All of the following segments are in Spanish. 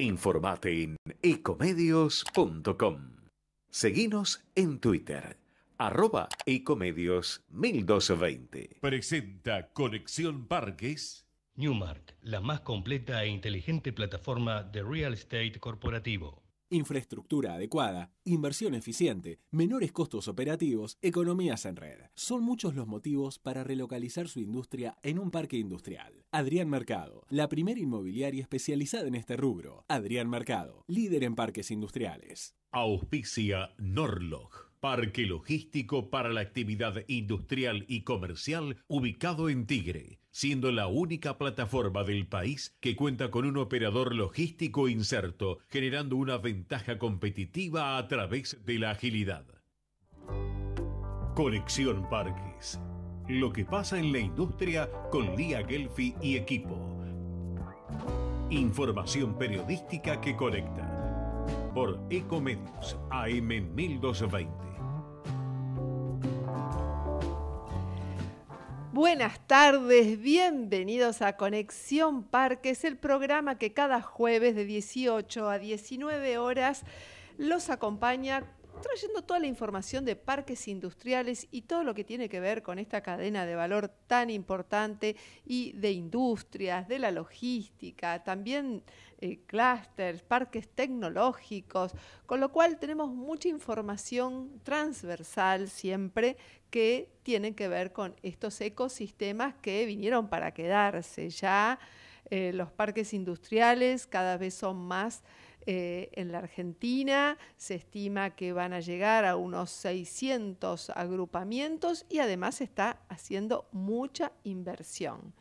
Informate en ecomedios.com. Seguinos en Twitter, arroba ecomedios 1220. Presenta Conexión Parques. Newmark, la más completa e inteligente plataforma de real estate corporativo. Infraestructura adecuada, inversión eficiente, menores costos operativos, economías en red. Son muchos los motivos para relocalizar su industria en un parque industrial. Adrián Mercado, la primera inmobiliaria especializada en este rubro. Adrián Mercado, líder en parques industriales. Auspicia Norlog. Parque logístico para la actividad industrial y comercial ubicado en Tigre, siendo la única plataforma del país que cuenta con un operador logístico inserto, generando una ventaja competitiva a través de la agilidad. Conexión Parques. Lo que pasa en la industria con Lía Gelfi y equipo. Información periodística que conecta. Por Ecomedios AM 1220. Buenas tardes, bienvenidos a Conexión Parques, el programa que cada jueves de 18 a 19 horas los acompaña trayendo toda la información de parques industriales y todo lo que tiene que ver con esta cadena de valor tan importante y de industrias, de la logística, también eh, clústeres, parques tecnológicos, con lo cual tenemos mucha información transversal siempre que tiene que ver con estos ecosistemas que vinieron para quedarse. Ya eh, los parques industriales cada vez son más eh, en la Argentina se estima que van a llegar a unos 600 agrupamientos y además se está haciendo mucha inversión.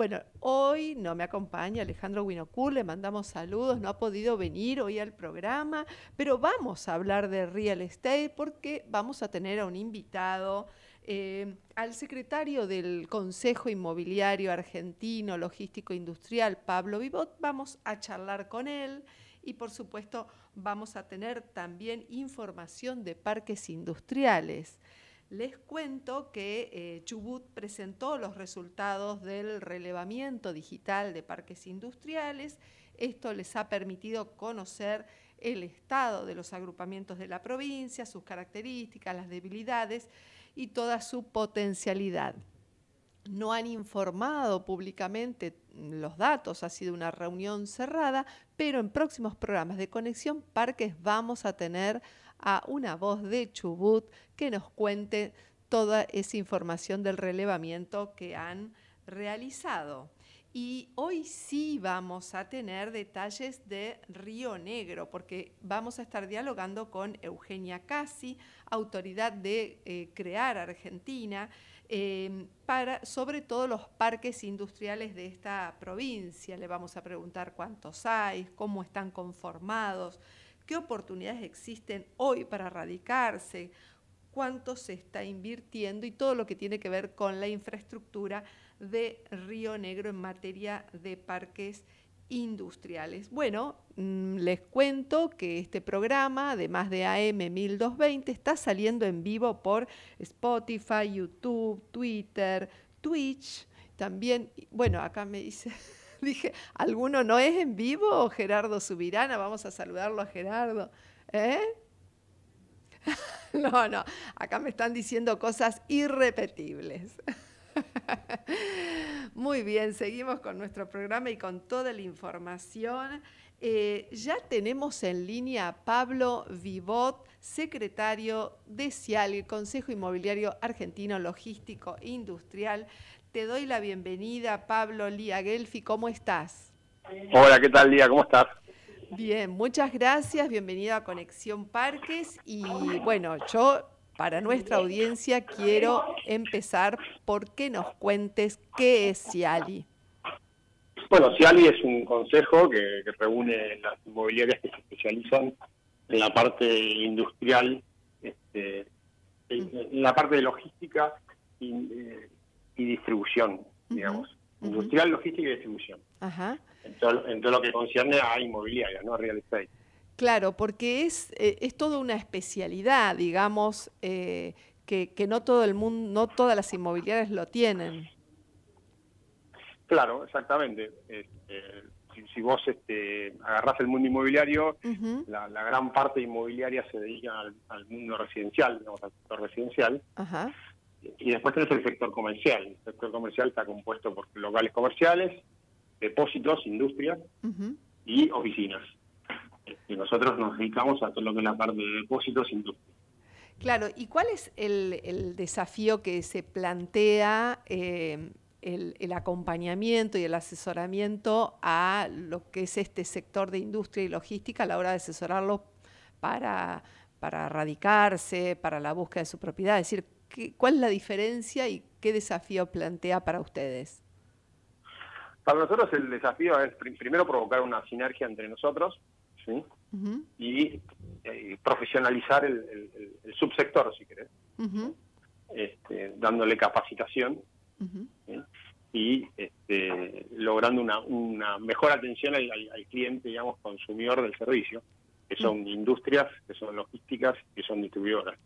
Bueno, hoy no me acompaña Alejandro Winocur, le mandamos saludos, no ha podido venir hoy al programa, pero vamos a hablar de real estate porque vamos a tener a un invitado, eh, al secretario del Consejo Inmobiliario Argentino Logístico Industrial, Pablo Vivot, vamos a charlar con él y por supuesto vamos a tener también información de parques industriales. Les cuento que eh, Chubut presentó los resultados del relevamiento digital de parques industriales. Esto les ha permitido conocer el estado de los agrupamientos de la provincia, sus características, las debilidades y toda su potencialidad no han informado públicamente los datos, ha sido una reunión cerrada, pero en próximos programas de Conexión Parques vamos a tener a una voz de Chubut que nos cuente toda esa información del relevamiento que han realizado. Y hoy sí vamos a tener detalles de Río Negro, porque vamos a estar dialogando con Eugenia Casi, autoridad de eh, Crear Argentina, Em, para sobre todo los parques industriales de esta provincia. Le vamos a preguntar cuántos hay, cómo están conformados, qué oportunidades existen hoy para radicarse, cuánto se está invirtiendo y todo lo que tiene que ver con la infraestructura de Río Negro en materia de parques industriales. Bueno, mm, les cuento que este programa, además de AM 1220, está saliendo en vivo por Spotify, YouTube, Twitter, Twitch. También, bueno, acá me dice, dije, ¿alguno no es en vivo? Gerardo Subirana, vamos a saludarlo a Gerardo. ¿Eh? No, no, acá me están diciendo cosas irrepetibles. Muy bien, seguimos con nuestro programa y con toda la información. Eh, ya tenemos en línea a Pablo Vivot, secretario de CIAL, el Consejo Inmobiliario Argentino Logístico Industrial. Te doy la bienvenida, Pablo Lía Gelfi, ¿cómo estás? Hola, ¿qué tal, Lía? ¿Cómo estás? Bien, muchas gracias, bienvenida a Conexión Parques y bueno, yo para nuestra audiencia quiero empezar por que nos cuentes qué es Ciali. Bueno, Ciali es un consejo que, reúne las inmobiliarias que se especializan en la parte industrial, este, en, la parte de logística y, eh, distribución, digamos. Industrial, logística y distribución. Ajá. En, todo, en todo lo que concierne a inmobiliaria, no a real estate. Claro, porque es, eh, es toda una especialidad, digamos, eh, que, no todo el mundo, no todas las inmobiliarias lo tienen. Claro, exactamente. Este, si, vos este, agarrás el mundo inmobiliario, la, gran parte inmobiliaria se dedica al, mundo residencial, digamos, al sector residencial. Y después tenés el sector comercial. El sector comercial está compuesto por locales comerciales, depósitos, industrias y oficinas. Y nosotros nos dedicamos a todo lo que es la parte de depósitos, industria. Claro, ¿y cuál es el, desafío que se plantea eh, el, acompañamiento y el asesoramiento a lo que es este sector de industria y logística a la hora de asesorarlo para, para radicarse, para la búsqueda de su propiedad? Es decir, ¿cuál es la diferencia y qué desafío plantea para ustedes? Para nosotros el desafío es primero provocar una sinergia entre nosotros y eh, profesionalizar el, subsector, si querés, este, dándole capacitación y este, logrando una, una, mejor atención al, cliente, digamos, consumidor del servicio, que son industrias, que son logísticas, que son distribuidoras.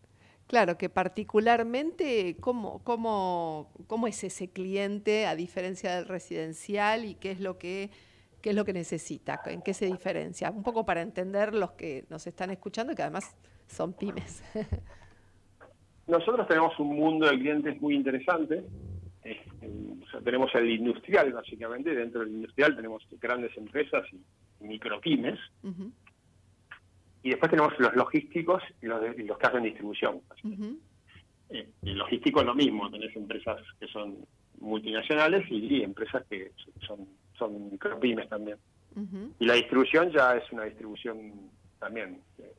Claro, que particularmente, ¿cómo, cómo, cómo es ese cliente a diferencia del residencial y qué es lo que qué es lo que necesita, en qué se diferencia? Un poco para entender los que nos están escuchando, que además son pymes. Nosotros tenemos un mundo de clientes muy interesante. Este, tenemos el industrial, básicamente. Dentro del industrial tenemos grandes empresas y micropymes. Y después tenemos los logísticos y los, que hacen distribución. Eh, el logístico es lo mismo. Tenés empresas que son multinacionales y empresas que son son micropymes también. Y la distribución ya es una distribución también, eh,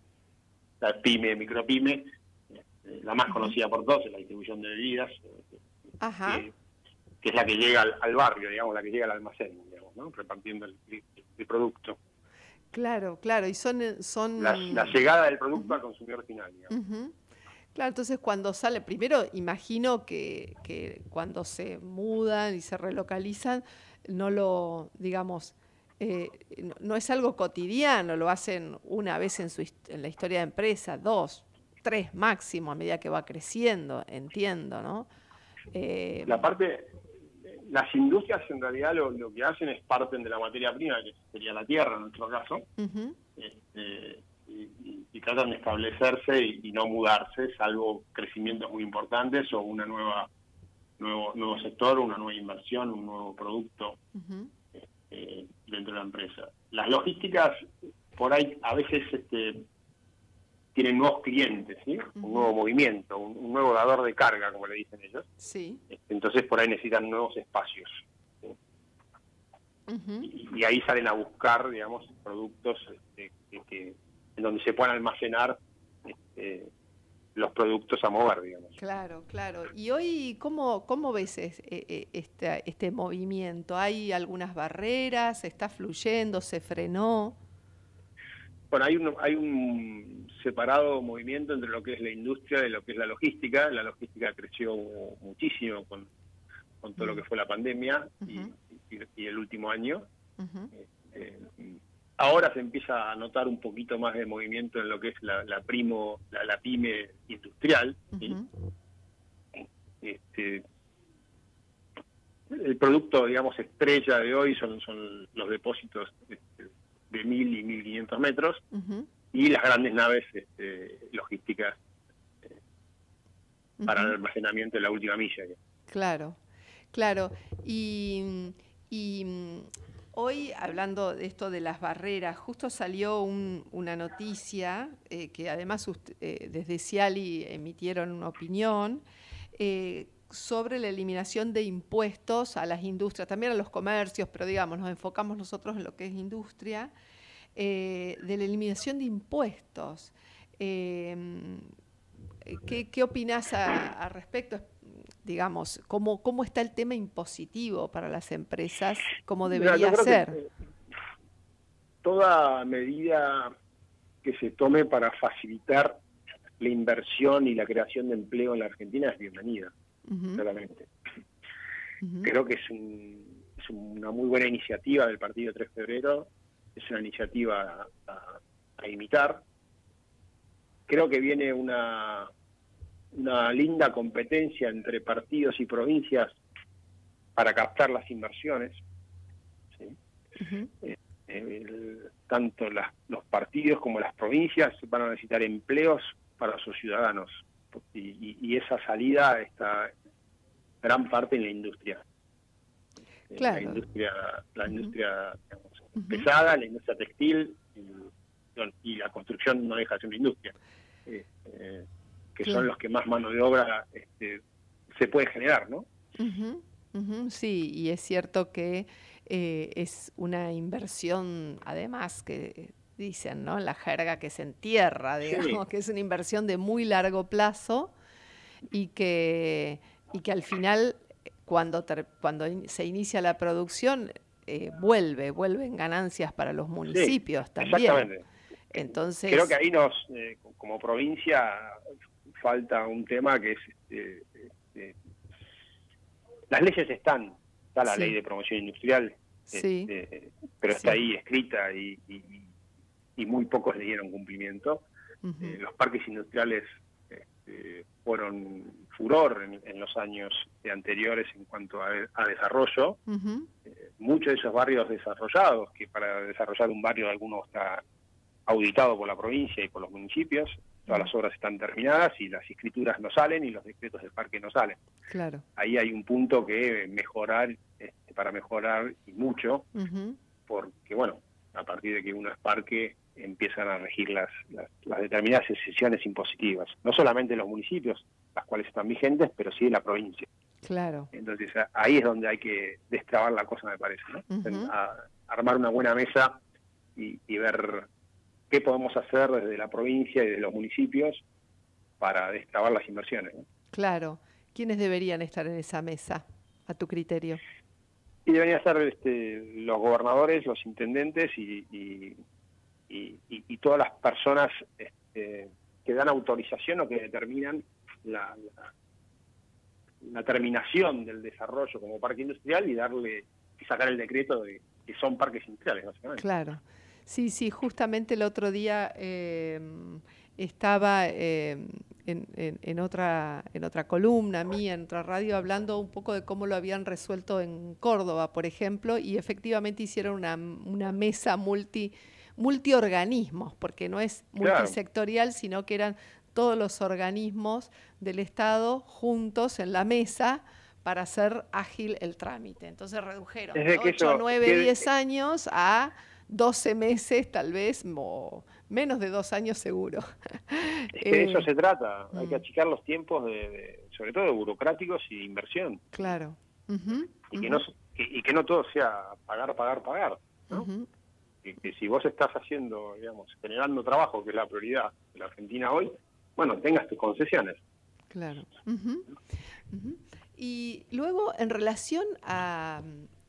la pyme, micropyme, eh, la más conocida por todos es la distribución de bebidas, eh, Que, es la que llega al, barrio, digamos, la que llega al almacén, digamos, ¿no? repartiendo el, producto. Claro, claro, y son... son... La, llegada del producto al consumidor final, Claro, entonces cuando sale, primero imagino que, que, cuando se mudan y se relocalizan, no lo, digamos, eh, no, es algo cotidiano, lo hacen una vez en, su, en la historia de empresa, dos, tres máximo a medida que va creciendo, entiendo, ¿no? Eh, la parte, las industrias en realidad lo, que hacen es parten de la materia prima, que sería la tierra en nuestro caso, este, y, tratan de establecerse y, no mudarse, salvo crecimientos muy importantes o una nueva nuevo, nuevo sector, una nueva inversión, un nuevo producto este, dentro de la empresa. Las logísticas, por ahí, a veces este, tienen nuevos clientes, ¿sí? un nuevo movimiento, un, nuevo dador de carga, como le dicen ellos. Sí. Este, entonces, por ahí necesitan nuevos espacios. y, ahí salen a buscar, digamos, productos este, que, en donde se puedan almacenar este, los productos a mover, digamos. Claro, claro. Y hoy, ¿cómo, cómo ves e, e, este, este movimiento? ¿Hay algunas barreras? ¿Está fluyendo? ¿Se frenó? Bueno, hay un, hay un separado movimiento entre lo que es la industria y lo que es la logística. La logística creció muchísimo con, con todo lo que fue la pandemia y, el último año. Ahora se empieza a notar un poquito más de movimiento en lo que es la, primo, la, pyme industrial. este, el producto, digamos, estrella de hoy son, son los depósitos este, de mil y mil quinientos metros y las grandes naves este, logísticas eh, para el almacenamiento de la última milla. Claro, claro. Y, y Hoy, hablando de esto de las barreras, justo salió una noticia eh, que además eh, desde Ciali emitieron una opinión eh, sobre la eliminación de impuestos a las industrias, también a los comercios, pero digamos, nos enfocamos nosotros en lo que es industria, de la eliminación de impuestos. ¿qué, ¿qué, opinás al respecto? digamos, cómo, cómo está el tema impositivo para las empresas, cómo debería ser. toda medida que se tome para facilitar la inversión y la creación de empleo en la Argentina es bienvenida, claramente. Creo que es, es, una muy buena iniciativa del Partido 3 de Febrero, es una iniciativa a imitar. Creo que viene una, una linda competencia entre partidos y provincias para captar las inversiones. tanto los partidos como las provincias van a necesitar empleos para sus ciudadanos y, esa salida está gran parte en la industria. La industria, la industria pesada, la industria textil y, la construcción no deja de ser una industria. Eh, eh, que son los que más mano de obra este, se puede generar, ¿no? sí, y es cierto que eh, es una inversión, además, que dicen, ¿no? La jerga que se entierra, digamos, que es una inversión de muy largo plazo y que, y que al final, cuando, cuando se inicia la producción, eh, vuelve, vuelven ganancias para los municipios también. Exactamente. Entonces, Creo que ahí nos, eh, como provincia, falta un tema que es... Este, este, las leyes están, está la ley de promoción industrial, este, pero está ahí escrita y, y, muy pocos le dieron cumplimiento. Eh, los parques industriales este, fueron furor en, los años anteriores en cuanto a, desarrollo. Eh, muchos de esos barrios desarrollados, que para desarrollar un barrio alguno está auditado por la provincia y por los municipios, todas las obras están terminadas y las escrituras no salen y los decretos del parque no salen. Claro. Ahí hay un punto que mejorar, este, para mejorar y mucho, porque bueno, a partir de que uno es parque empiezan a regir las, las, determinadas decisiones impositivas, no solamente en los municipios, las cuales están vigentes, pero sí la provincia. Claro. Entonces ahí es donde hay que destrabar la cosa, me parece, ¿no? armar una buena mesa y, y ver qué podemos hacer desde la provincia y de los municipios para destrabar las inversiones. Claro. ¿Quiénes deberían estar en esa mesa, a tu criterio? Y deberían estar este, los gobernadores, los intendentes y, y, todas las personas este, que dan autorización o que determinan la, terminación del desarrollo como parque industrial y darle y sacar el decreto de que son parques industriales, básicamente. Claro. Sí, sí, justamente el otro día em, estaba em, en, otra, en otra columna mía, en otra radio, hablando un poco de cómo lo habían resuelto en Córdoba, por ejemplo, y efectivamente hicieron una, una mesa multi, multiorganismos, porque no es multisectorial, sino que eran todos los organismos del Estado juntos en la mesa para hacer ágil el trámite. Entonces redujeron de 8, 9, 10 años a 12 meses tal vez, o menos de dos años seguro. Es que de eso eh, se trata, hay que mm. achicar los tiempos, de, sobre todo de burocráticos y de inversión. Claro. y, que no, y, que no todo sea pagar, pagar, pagar. Que, si vos estás haciendo, digamos, generando trabajo, que es la prioridad de la Argentina hoy, bueno, tengas tus concesiones. Claro. Y luego, en relación a,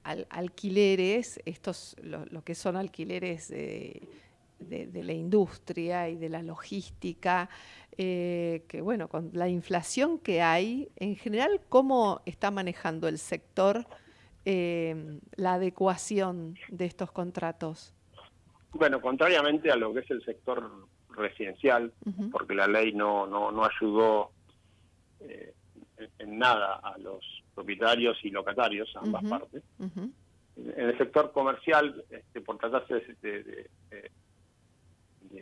alquileres, estos, lo, que son alquileres de, la industria y de la logística, eh, que bueno, con la inflación que hay, en general, ¿cómo está manejando el sector eh, la adecuación de estos contratos? Bueno, contrariamente a lo que es el sector residencial, porque la ley no, no, no ayudó eh, en nada a los propietarios y locatarios, a ambas partes. En el sector comercial, este, por tratarse de,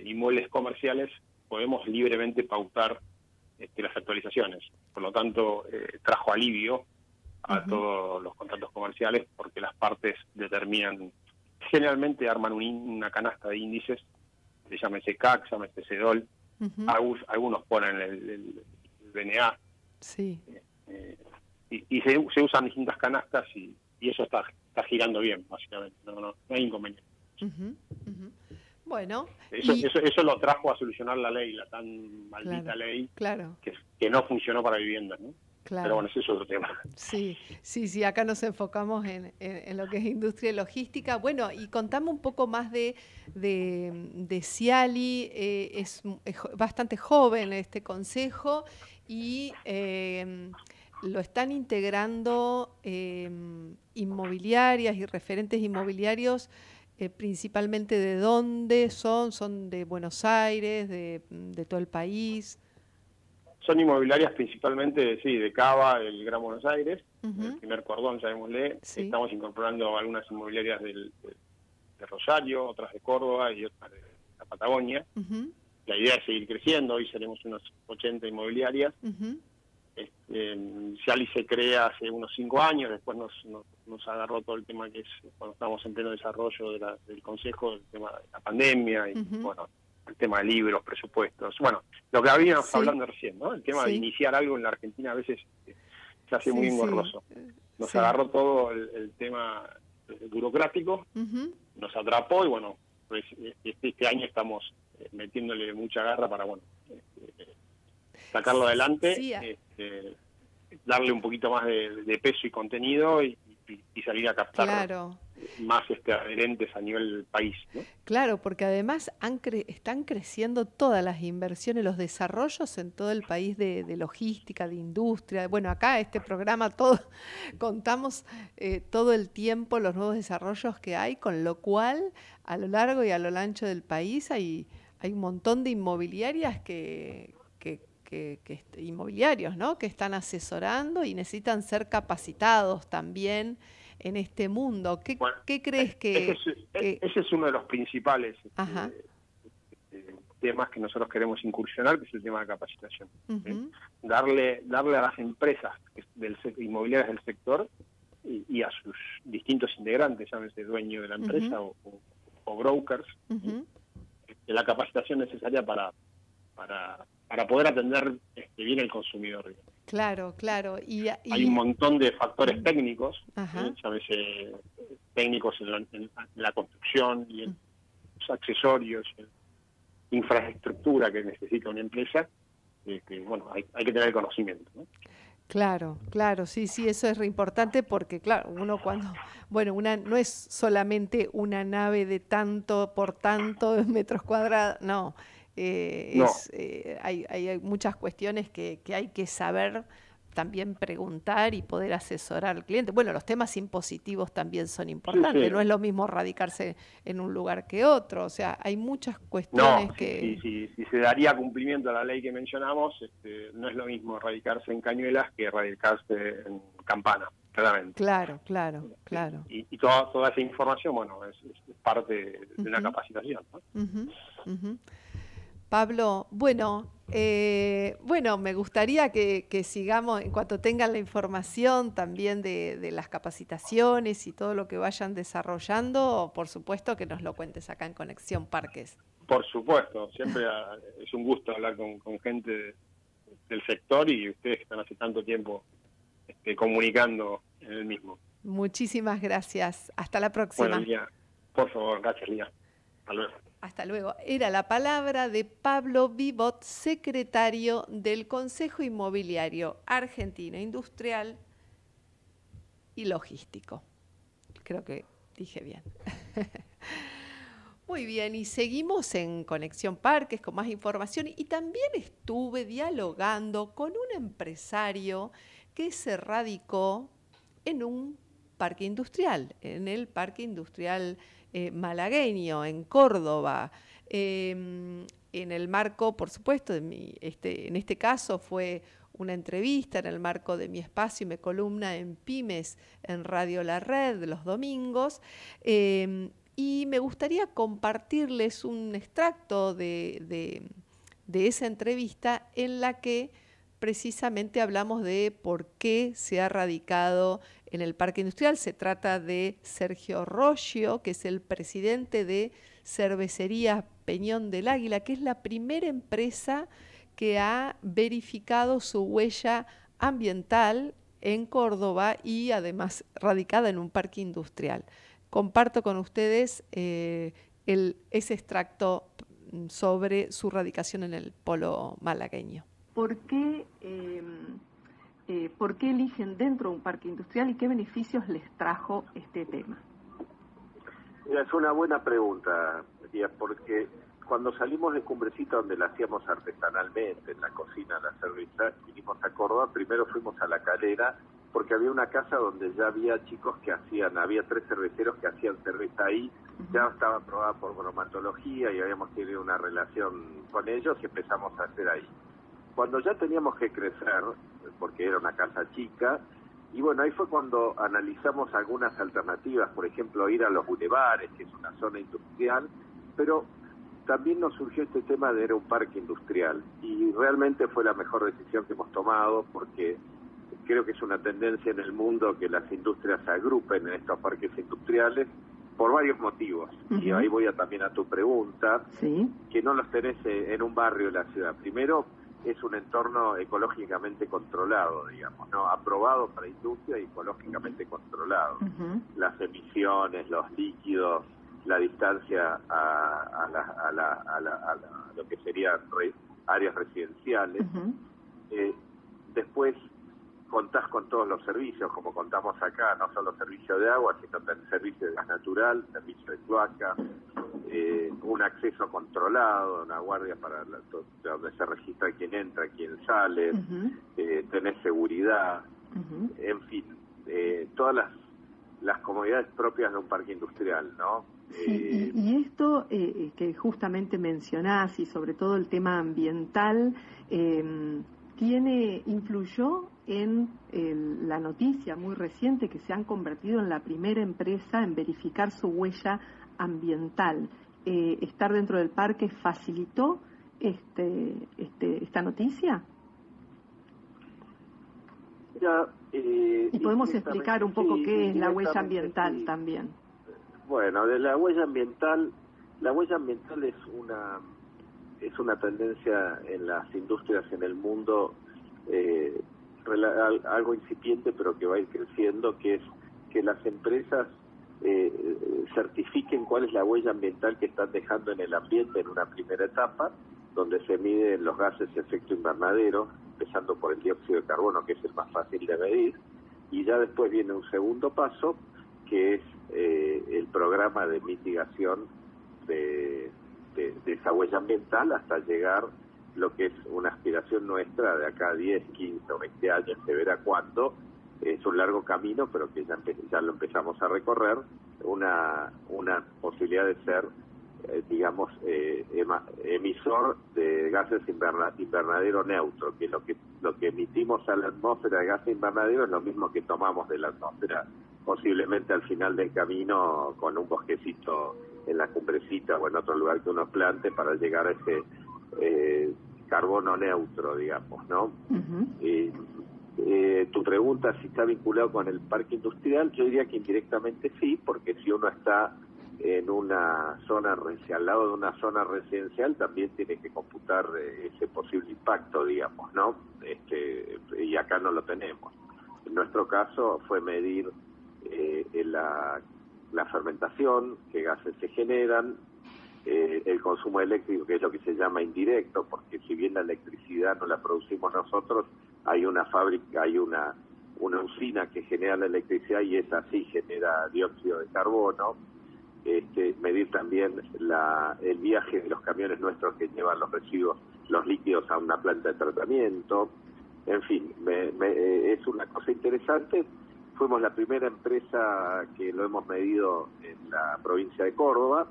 inmuebles comerciales, podemos libremente pautar este, las actualizaciones. Por lo tanto, eh, trajo alivio a todos los contratos comerciales porque las partes determinan, generalmente arman una canasta de índices, se llama CAC, se llama CEDOL, algunos, ponen el, el, BNA, Sí. Eh, y, se, usan distintas canastas y, eso está, está girando bien, básicamente. No, no, hay inconveniente. Bueno. Eso, eso, lo trajo a solucionar la ley, la tan maldita ley, claro. Que, que no funcionó para viviendas, ¿no? Pero bueno, ese es otro tema. Sí, sí, sí, acá nos enfocamos en, en, lo que es industria y logística. Bueno, y contame un poco más de, de, Ciali, eh, es, bastante joven este consejo y em, lo están integrando em, inmobiliarias y referentes inmobiliarios, eh, principalmente de dónde son, son de Buenos Aires, de, todo el país. Son inmobiliarias principalmente, sí, de Cava, el Gran Buenos Aires, el primer cordón, llamémosle. Estamos incorporando algunas inmobiliarias del, de Rosario, otras de Córdoba y otras de la Patagonia. La idea es seguir creciendo, hoy seremos unas 80 inmobiliarias. Este, Ciali se crea hace unos cinco años, después nos, nos, agarró todo el tema que es cuando estábamos en pleno desarrollo del Consejo, el tema de la pandemia y bueno, el tema de libros, presupuestos. Bueno, lo que habíamos hablando recién, ¿no? El tema de iniciar algo en la Argentina a veces eh, se hace muy engorroso. Nos agarró todo el, tema eh, burocrático, nos atrapó y bueno, pues este, este año estamos eh, metiéndole mucha garra para, bueno, este, sacarlo adelante, este, darle un poquito más de, peso y contenido y, salir a captar más este, adherentes a nivel país. Claro, porque además están creciendo todas las inversiones, los desarrollos en todo el país de, logística, de industria. Bueno, acá este programa todo contamos eh, todo el tiempo los nuevos desarrollos que hay, con lo cual a lo largo y a lo ancho del país hay, hay un montón de inmobiliarias que, que, inmobiliarios, ¿no? Que están asesorando y necesitan ser capacitados también en este mundo. ¿Qué, crees que ese, es, uno de los principales este, este, temas que nosotros queremos incursionar, que es el tema de capacitación. Darle darle a las empresas del inmobiliarias del sector y, a sus distintos integrantes, llámese dueño de la empresa o, brokers, la capacitación necesaria para, para para poder atender este, bien al consumidor. Claro, claro. Y, Hay un montón de factores técnicos, ¿eh? técnicos en la, construcción y en los accesorios, en infraestructura que necesita una empresa, que bueno, hay, que tener conocimiento. Claro, claro, sí, sí, eso es re importante porque, claro, uno cuando, bueno, una no es solamente una nave de tanto por tanto metros cuadrados, no, eh, eh, hay, muchas cuestiones que, hay que saber también preguntar y poder asesorar al cliente. Bueno, los temas impositivos también son importantes, no es lo mismo radicarse en un lugar que otro, o sea, hay muchas cuestiones que... Si, se daría cumplimiento a la ley que mencionamos, este, no es lo mismo radicarse en Cañuelas que radicarse en Campana, claramente. Claro, claro, este, claro. Y, toda, toda esa información, bueno, es, parte de una capacitación. ¿no? Pablo, bueno, eh, bueno, me gustaría que, sigamos, en cuanto tengan la información también de, las capacitaciones y todo lo que vayan desarrollando, por supuesto que nos lo cuentes acá en Conexión Parques. Por supuesto, siempre es un gusto hablar con, gente del sector y ustedes que están hace tanto tiempo este, comunicando en el mismo. Muchísimas gracias. Hasta la próxima. Bueno, Por favor, gracias, Lía. Hasta luego. Hasta luego. Era la palabra de Pablo Vivot, secretario del Consejo Inmobiliario Argentino Industrial y Logístico. Creo que dije bien. Muy bien, y seguimos en Conexión Parques con más información y también estuve dialogando con un empresario que se radicó en un parque industrial, en el Parque Industrial eh, malagueño, en Córdoba. Em, en el marco, por supuesto, este, en este caso fue una entrevista en el marco de mi espacio y mi columna en Pymes en Radio La Red los domingos. Em, y me gustaría compartirles un extracto de, de, esa entrevista en la que precisamente hablamos de por qué se ha radicado en el Parque Industrial. Se trata de Sergio Roggio, que es el presidente de Cervecería Peñón del Águila, que es la primera empresa que ha verificado su huella ambiental en Córdoba y además radicada en un parque industrial. Comparto con ustedes eh, ese extracto sobre su radicación en el polo malagueño. ¿Por qué em, eh, por qué eligen dentro de un parque industrial y qué beneficios les trajo este tema. Es una buena pregunta, porque cuando salimos de Cumbrecita, donde la hacíamos artesanalmente, en la cocina, la cerveza, vinimos a Córdoba, primero fuimos a la calera, porque había una casa donde ya había chicos que hacían, había tres cerveceros que hacían cerveza ahí, ya estaba aprobada por bromatología y habíamos tenido una relación con ellos y empezamos a hacer ahí. Cuando ya teníamos que crecer, porque era una casa chica, y bueno, ahí fue cuando analizamos algunas alternativas, por ejemplo, ir a los bulevares, que es una zona industrial, pero también nos surgió este tema de ir a un parque industrial y realmente fue la mejor decisión que hemos tomado porque creo que es una tendencia en el mundo que las industrias se agrupen en estos parques industriales por varios motivos. Y ahí voy a, también a tu pregunta, que no los tenés eh, en un barrio de la ciudad. Primero, es un entorno ecológicamente controlado, digamos, ¿no? Aprobado para industria y ecológicamente controlado. Las emisiones, los líquidos, la distancia a, lo que serían áreas residenciales. Eh, después contás con todos los servicios, como contamos acá, no solo servicio de agua, sino también servicio de gas natural, servicio de cloaca, eh, un acceso controlado, una guardia para donde se registra quién entra, quién sale, eh, tenés seguridad, en fin, eh, todas las, las comodidades propias de un parque industrial, ¿no? Sí, y, esto que justamente mencionás y sobre todo el tema ambiental, tiene influyó en la noticia muy reciente que se han convertido en la primera empresa en verificar su huella ambiental. Eh, ¿Estar dentro del parque facilitó este, este, esta noticia? Eh, y podemos explicar un poco qué es la huella ambiental también. Bueno, de la huella ambiental, la huella ambiental es una es una tendencia en las industrias en el mundo eh, algo incipiente pero que va a ir creciendo, que es que las empresas eh, certifiquen cuál es la huella ambiental que están dejando en el ambiente en una primera etapa, donde se miden los gases de efecto invernadero, empezando por el dióxido de carbono, que es el más fácil de medir, y ya después viene un segundo paso, que es eh, el programa de mitigación de, de, esa huella ambiental hasta llegar lo que es una aspiración nuestra de acá a 10, 15 o 20 años, se verá cuándo, es un largo camino, pero que ya, ya lo empezamos a recorrer, una, una posibilidad de ser, eh, digamos, eh, emisor de gases invernadero neutro, que lo que lo que emitimos a la atmósfera de gases invernadero es lo mismo que tomamos de la atmósfera, posiblemente al final del camino con un bosquecito en la cumbrecita o en otro lugar que uno plante para llegar a ese eh, carbono neutro, digamos, ¿no? Eh, tu pregunta si está vinculado con el parque industrial, yo diría que indirectamente sí, porque si uno está en una zona al lado de una zona residencial también tiene que computar eh, ese posible impacto, digamos, ¿no? Este, y acá no lo tenemos. En nuestro caso fue medir eh, la, la fermentación, qué gases se generan, eh, el consumo eléctrico, que es lo que se llama indirecto, porque si bien la electricidad no la producimos nosotros, hay una fábrica, hay una, una usina que genera la electricidad y esa sí genera dióxido de carbono. Este, medir también la, el viaje de los camiones nuestros que llevan los residuos, los líquidos a una planta de tratamiento. En fin, es una cosa interesante. Fuimos la primera empresa que lo hemos medido en la provincia de Córdoba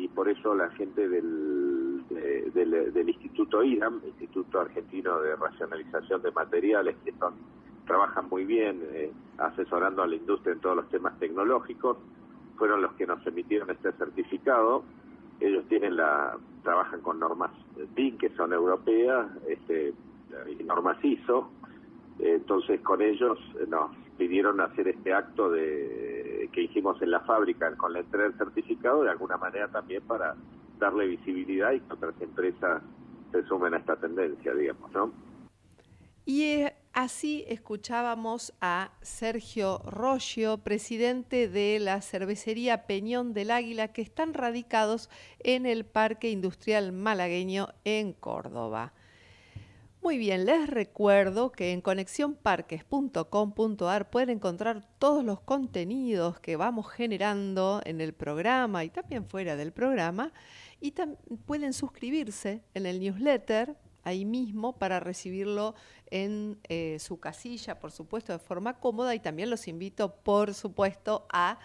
y por eso la gente del, del, Instituto IRAM, Instituto Argentino de Racionalización de Materiales, que son, trabajan muy bien eh, asesorando a la industria en todos los temas tecnológicos, fueron los que nos emitieron este certificado. Ellos tienen la, trabajan con normas DIN, que son europeas, este, y normas ISO. Entonces con ellos nos pidieron hacer este acto de que hicimos en la fábrica con la entrega del certificado de alguna manera también para darle visibilidad y que otras empresas se sumen a esta tendencia, digamos, ¿no? Y eh, así escuchábamos a Sergio Roggio, presidente de la cervecería Peñón del Águila, que están radicados en el Parque Industrial Malagueño en Córdoba. Muy bien, les recuerdo que en conexionparques.com.ar pueden encontrar todos los contenidos que vamos generando en el programa y también fuera del programa. Y pueden suscribirse en el newsletter ahí mismo para recibirlo en eh, su casilla, por supuesto, de forma cómoda. Y también los invito, por supuesto, a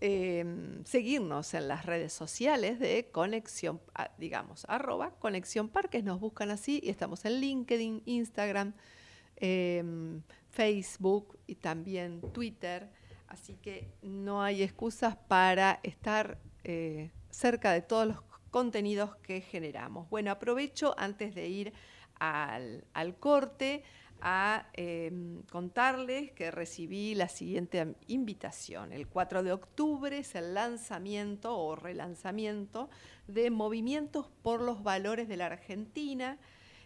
Em, seguirnos en las redes sociales de Conexión, ah, digamos, arroba Conexión Parques, nos buscan así y estamos en LinkedIn, Instagram, em, Facebook y también Twitter. Así que no hay excusas para estar eh, cerca de todos los contenidos que generamos. Bueno, aprovecho antes de ir al, corte a em, contarles que recibí la siguiente invitación. El 4 de octubre es el lanzamiento o relanzamiento de Movimientos por los Valores de la Argentina.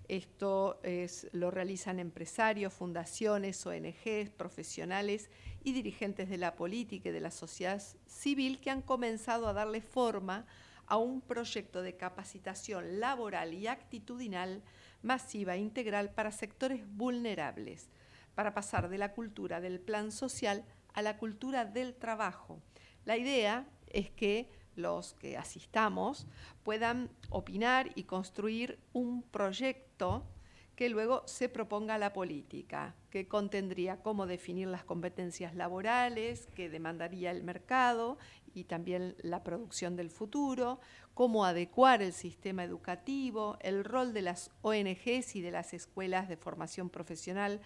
Esto es, lo realizan empresarios, fundaciones, ONGs, profesionales y dirigentes de la política y de la sociedad civil que han comenzado a darle forma a un proyecto de capacitación laboral y actitudinal masiva integral para sectores vulnerables, para pasar de la cultura del plan social a la cultura del trabajo. La idea es que los que asistamos puedan opinar y construir un proyecto que luego se proponga la política, que contendría cómo definir las competencias laborales que demandaría el mercado y también la producción del futuro, cómo adecuar el sistema educativo, el rol de las ONGs y de las escuelas de formación profesional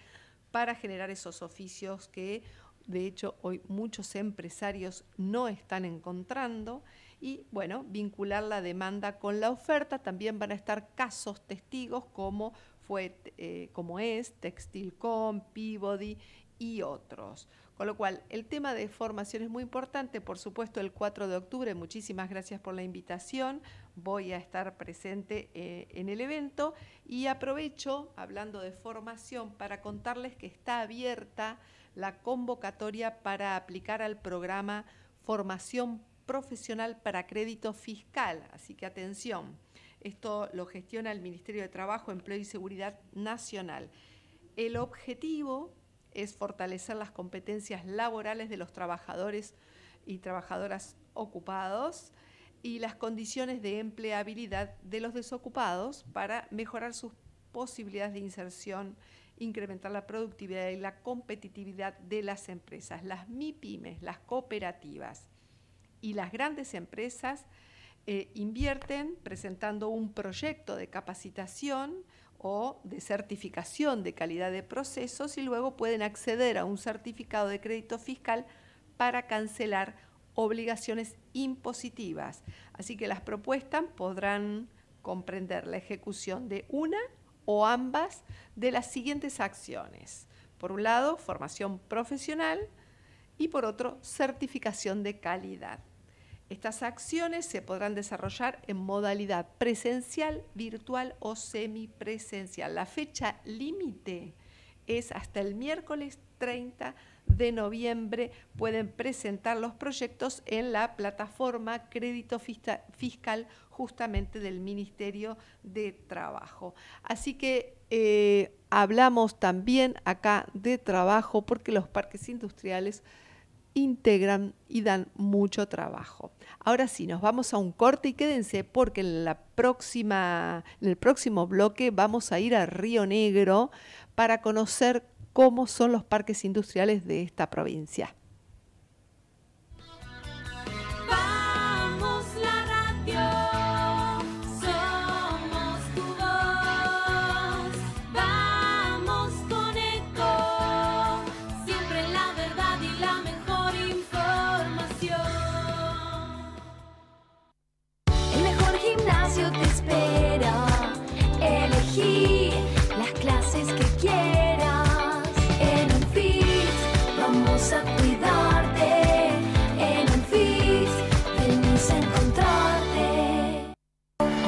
para generar esos oficios que de hecho hoy muchos empresarios no están encontrando y bueno, vincular la demanda con la oferta. También van a estar casos testigos como fue eh, como es Textilcom, Peabody y otros. Con lo cual, el tema de formación es muy importante, por supuesto, el 4 de octubre. Muchísimas gracias por la invitación. Voy a estar presente eh, en el evento y aprovecho, hablando de formación, para contarles que está abierta la convocatoria para aplicar al programa Formación Profesional para Crédito Fiscal. Así que atención, esto lo gestiona el Ministerio de Trabajo, Empleo y Seguridad Nacional. El objetivo es fortalecer las competencias laborales de los trabajadores y trabajadoras ocupados y las condiciones de empleabilidad de los desocupados para mejorar sus posibilidades de inserción, incrementar la productividad y la competitividad de las empresas. Las MIPIMES, las cooperativas y las grandes empresas eh, invierten presentando un proyecto de capacitación o de certificación de calidad de procesos y luego pueden acceder a un certificado de crédito fiscal para cancelar obligaciones impositivas. Así que las propuestas podrán comprender la ejecución de una o ambas de las siguientes acciones. Por un lado, formación profesional y por otro, certificación de calidad. Estas acciones se podrán desarrollar en modalidad presencial, virtual o semipresencial. La fecha límite es hasta el miércoles 30 de noviembre. Pueden presentar los proyectos en la plataforma Crédito Fiscal justamente del Ministerio de Trabajo. Así que eh, hablamos también acá de trabajo porque los parques industriales integran y dan mucho trabajo. Ahora sí, nos vamos a un corte y quédense porque en, la próxima, en el próximo bloque vamos a ir a Río Negro para conocer cómo son los parques industriales de esta provincia.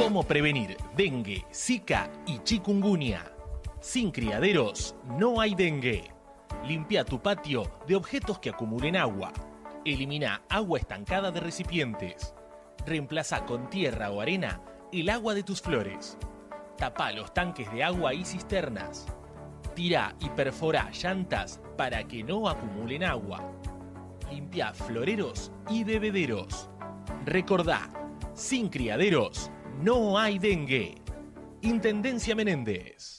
Cómo prevenir dengue, zika y chikungunya. Sin criaderos no hay dengue. Limpia tu patio de objetos que acumulen agua. Elimina agua estancada de recipientes. Reemplaza con tierra o arena el agua de tus flores. Tapa los tanques de agua y cisternas. Tira y perfora llantas para que no acumulen agua. Limpia floreros y bebederos. Recordá, sin criaderos no hay dengue. Intendencia Menéndez.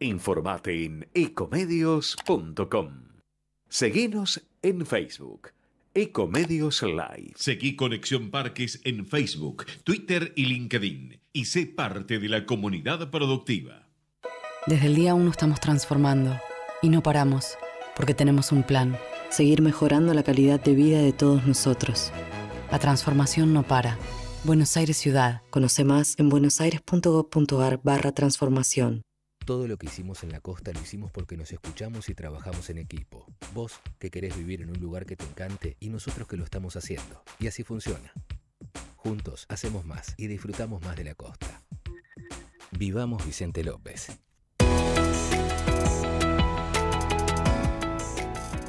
Informate en ecomedios.com. Seguinos en Facebook. Ecomedios Live. Seguí Conexión Parques en Facebook, Twitter y LinkedIn y sé parte de la comunidad productiva. Desde el día 1 estamos transformando y no paramos porque tenemos un plan. Seguir mejorando la calidad de vida de todos nosotros. La transformación no para. Buenos Aires Ciudad. Conoce más en buenosaires.gov.ar barra transformación. Todo lo que hicimos en la costa lo hicimos porque nos escuchamos y trabajamos en equipo. Vos que querés vivir en un lugar que te encante y nosotros que lo estamos haciendo. Y así funciona. Juntos hacemos más y disfrutamos más de la costa. Vivamos Vicente López.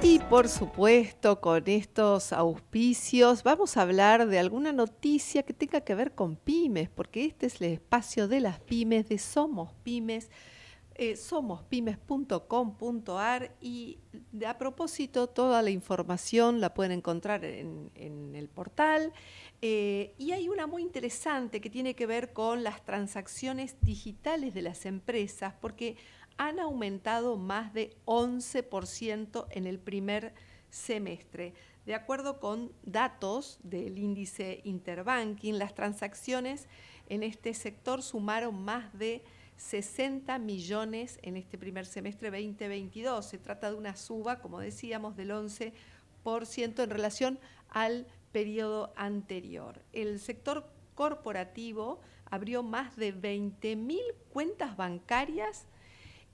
Y por supuesto, con estos auspicios vamos a hablar de alguna noticia que tenga que ver con pymes, porque este es el espacio de las pymes, de Somos Pymes eh, somospymes.com.ar y a propósito toda la información la pueden encontrar en, el portal eh, y hay una muy interesante que tiene que ver con las transacciones digitales de las empresas porque han aumentado más de 11% en el primer semestre. De acuerdo con datos del índice Interbanking, las transacciones en este sector sumaron más de 60 millones en este primer semestre 2022. Se trata de una suba, como decíamos, del 11% en relación al periodo anterior. El sector corporativo abrió más de 20.000 cuentas bancarias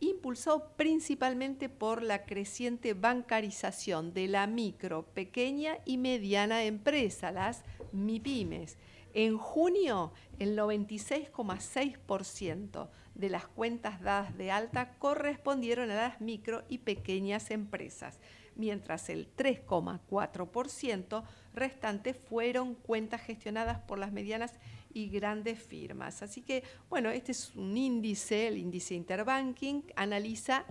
impulsado principalmente por la creciente bancarización de la micro, pequeña y mediana empresa, las MIPIMES. En junio, el 96,6% de las cuentas dadas de alta correspondieron a las micro y pequeñas empresas, mientras el 3,4% restante fueron cuentas gestionadas por las medianas y grandes firmas. Así que, bueno, este es un índice, el índice Interbanking, analiza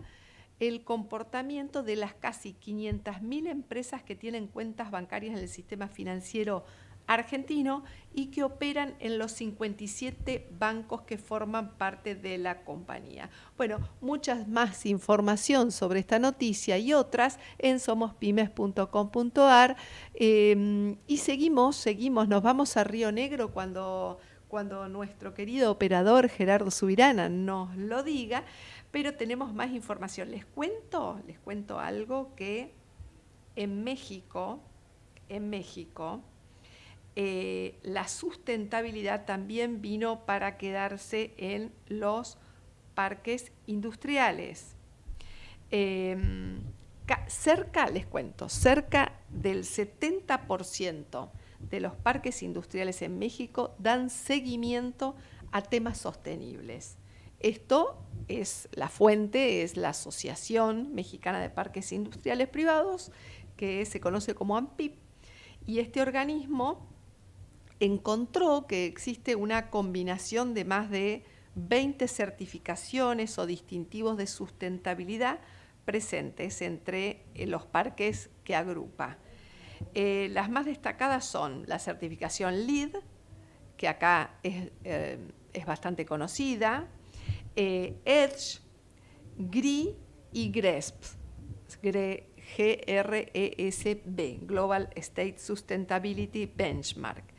el comportamiento de las casi 500.000 empresas que tienen cuentas bancarias en el sistema financiero argentino y que operan en los 57 bancos que forman parte de la compañía. Bueno, muchas más información sobre esta noticia y otras en somospymes.com.ar em, y seguimos, seguimos, nos vamos a Río Negro cuando, cuando nuestro querido operador Gerardo Subirana nos lo diga, pero tenemos más información. Les cuento, les cuento algo que en México, en México, eh, la sustentabilidad también vino para quedarse en los parques industriales. Em, cerca, les cuento, cerca del 70% de los parques industriales en México dan seguimiento a temas sostenibles. Esto es la fuente, es la Asociación Mexicana de Parques Industriales Privados, que se conoce como AMPIP, y este organismo encontró que existe una combinación de más de 20 certificaciones o distintivos de sustentabilidad presentes entre eh, los parques que agrupa. Eh, las más destacadas son la certificación LEED, que acá es, eh, bastante conocida, EDGE, GRI y GRESP, G-R-E-S-B, Global State Sustainability Benchmark.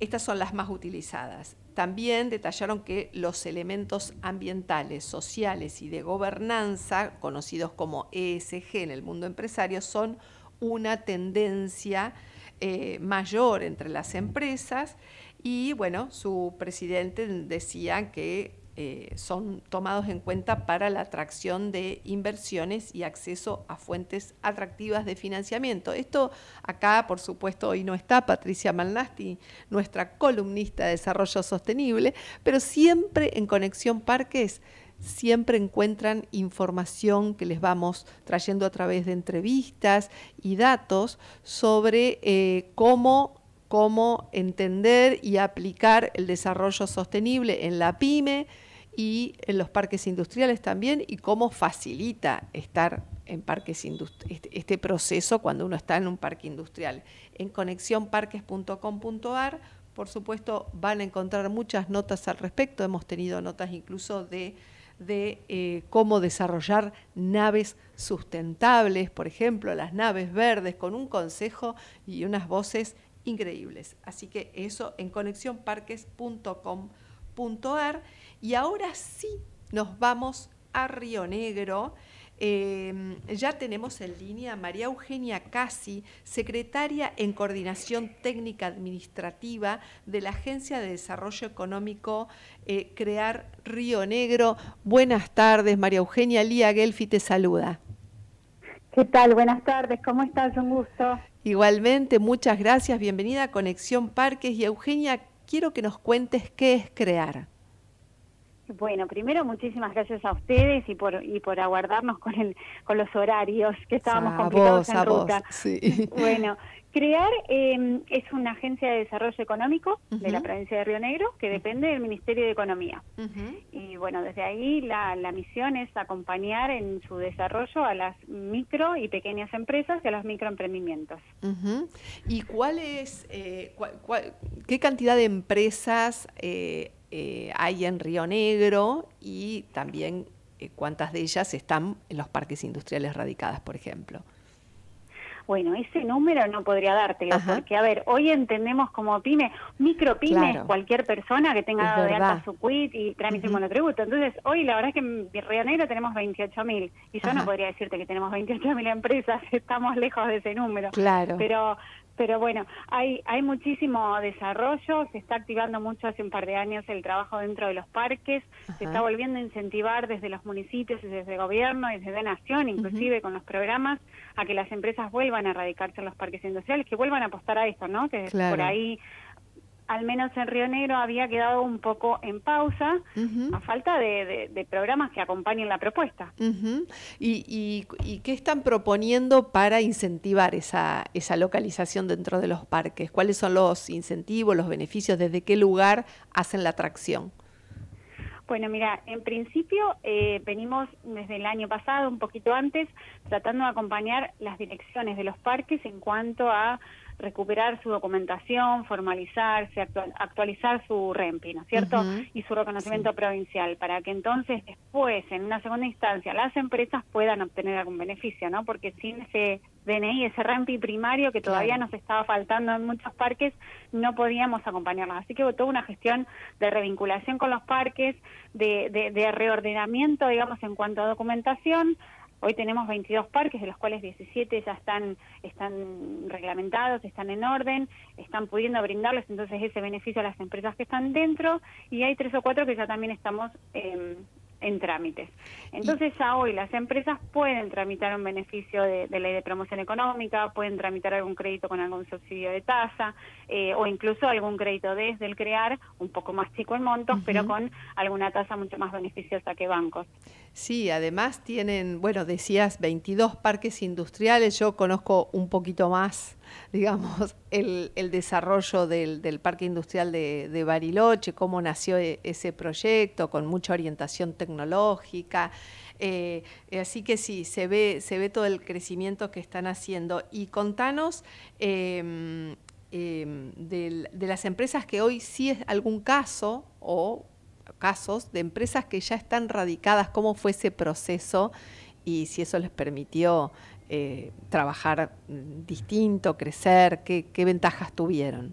Estas son las más utilizadas. También detallaron que los elementos ambientales, sociales y de gobernanza, conocidos como ESG en el mundo empresario, son una tendencia eh, mayor entre las empresas y bueno, su presidente decía que eh, son tomados en cuenta para la atracción de inversiones y acceso a fuentes atractivas de financiamiento. Esto acá, por supuesto, hoy no está Patricia Malnasti, nuestra columnista de desarrollo sostenible, pero siempre en Conexión Parques siempre encuentran información que les vamos trayendo a través de entrevistas y datos sobre eh, cómo, cómo entender y aplicar el desarrollo sostenible en la pyme y en los parques industriales también y cómo facilita estar en parques este, este proceso cuando uno está en un parque industrial. En conexiónparques.com.ar, por supuesto, van a encontrar muchas notas al respecto. Hemos tenido notas incluso de, eh, cómo desarrollar naves sustentables, por ejemplo, las naves verdes, con un consejo y unas voces increíbles. Así que eso en conexiónparques.com.ar. Y ahora sí nos vamos a Río Negro. Em, ya tenemos en línea a María Eugenia Casi, secretaria en Coordinación Técnica Administrativa de la Agencia de Desarrollo Económico eh, Crear Río Negro. Buenas tardes, María Eugenia. Lía Gelfi te saluda. ¿Qué tal? Buenas tardes, ¿cómo estás? Un gusto. Igualmente, muchas gracias. Bienvenida a Conexión Parques. Y Eugenia, quiero que nos cuentes qué es crear. Bueno, primero muchísimas gracias a ustedes y por y por aguardarnos con el con los horarios que estábamos complicados en ruta. Bueno, Crear eh, es una agencia de desarrollo económico de la provincia de Río Negro que depende del Ministerio de Economía. Y bueno, desde ahí la, la, misión es acompañar en su desarrollo a las micro y pequeñas empresas y a los microemprendimientos. ¿Y cuál es, eh, qué cantidad de empresas eh, eh, hay en Río Negro y también eh, cuántas de ellas están en los parques industriales radicadas, por ejemplo. Bueno, ese número no podría dártelo, porque a ver, hoy entendemos como pyme, micro pyme cualquier persona que tenga de alta su quit y trámite uh monotributo. Entonces, hoy la verdad es que en Río Negro tenemos 28 mil, y yo no podría decirte que tenemos 28 mil empresas, estamos lejos de ese número. Claro. Pero pero bueno, hay, hay muchísimo desarrollo, se está activando mucho hace un par de años el trabajo dentro de los parques, se está volviendo a incentivar desde los municipios y desde el gobierno y desde Nación, inclusive con los programas, a que las empresas vuelvan a radicarse en los parques industriales, que vuelvan a apostar a esto, ¿no? Que por ahí al menos en Río Negro había quedado un poco en pausa a falta de, programas que acompañen la propuesta. ¿Y, y, qué están proponiendo para incentivar esa, esa localización dentro de los parques? ¿Cuáles son los incentivos, los beneficios? ¿Desde qué lugar hacen la atracción? Bueno, mira, en principio eh, venimos desde el año pasado, un poquito antes, tratando de acompañar las direcciones de los parques en cuanto a recuperar su documentación, formalizarse, actualizar su REMPI, ¿no es cierto? Y su reconocimiento provincial, para que entonces después, en una segunda instancia, las empresas puedan obtener algún beneficio, ¿no? Porque sin ese DNI, ese REMPI primario que todavía nos estaba faltando en muchos parques, no podíamos acompañarlos. Así que toda una gestión de revinculación con los parques, de, de, de reordenamiento, digamos, en cuanto a documentación, Hoy tenemos 22 parques, de los cuales 17 ya están, están reglamentados, están en orden, están pudiendo brindarles entonces ese beneficio a las empresas que están dentro y hay tres o cuatro que ya también estamos eh, en trámites. Entonces ya hoy las empresas pueden tramitar un beneficio de, ley de promoción económica, pueden tramitar algún crédito con algún subsidio de tasa eh, o incluso algún crédito desde el crear, un poco más chico en montos, pero con alguna tasa mucho más beneficiosa que bancos. Sí, además tienen, bueno, decías 22 parques industriales, yo conozco un poquito más, digamos, el, desarrollo del, parque industrial de, Bariloche, cómo nació e, ese proyecto, con mucha orientación tecnológica. Eh, así que sí, se ve, se ve todo el crecimiento que están haciendo. Y contanos em, em, de, de las empresas que hoy sí es algún caso o casos de empresas que ya están radicadas, cómo fue ese proceso y si eso les permitió eh, trabajar distinto, crecer, qué, ventajas tuvieron.